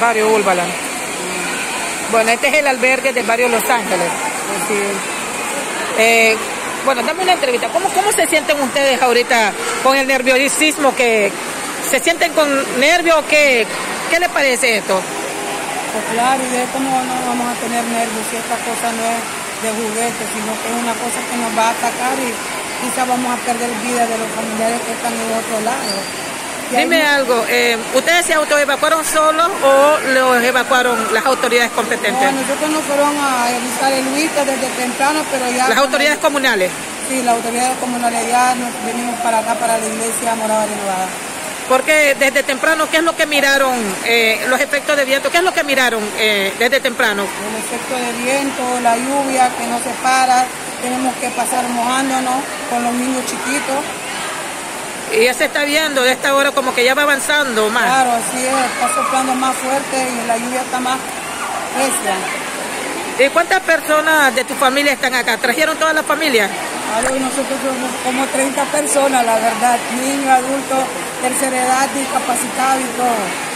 Barrio Úrbala. Bueno, este es el albergue del barrio Los Ángeles. Eh, bueno, dame una entrevista. ¿Cómo, ¿Cómo se sienten ustedes ahorita con el nerviosismo que se sienten con nervios o qué? ¿Qué les parece esto? Pues claro, y cómo no vamos a tener nervios si esta cosa no es de juguete, sino que es una cosa que nos va a atacar y quizá vamos a perder vida de los familiares que están en otro lado. Dime algo, eh, ¿ustedes se autoevacuaron solos o los evacuaron las autoridades competentes? No, nosotros nos fueron a realizar el huita desde temprano, pero ya... ¿Las autoridades comunales? Sí, las autoridades comunales ya nos venimos para acá, para la iglesia Morada Renovada. Porque desde temprano, ¿qué es lo que miraron eh, los efectos de viento? ¿Qué es lo que miraron eh, desde temprano? El efecto de viento, la lluvia que no se para, tenemos que pasar mojándonos con los niños chiquitos. Y ya se está viendo de esta hora como que ya va avanzando más. Claro, así es, está soplando más fuerte y la lluvia está más recia. ¿Y cuántas personas de tu familia están acá? ¿Trajeron toda la familia? Claro, nosotros somos como 30 personas, la verdad, niños, adultos, tercera edad, discapacitados y todo.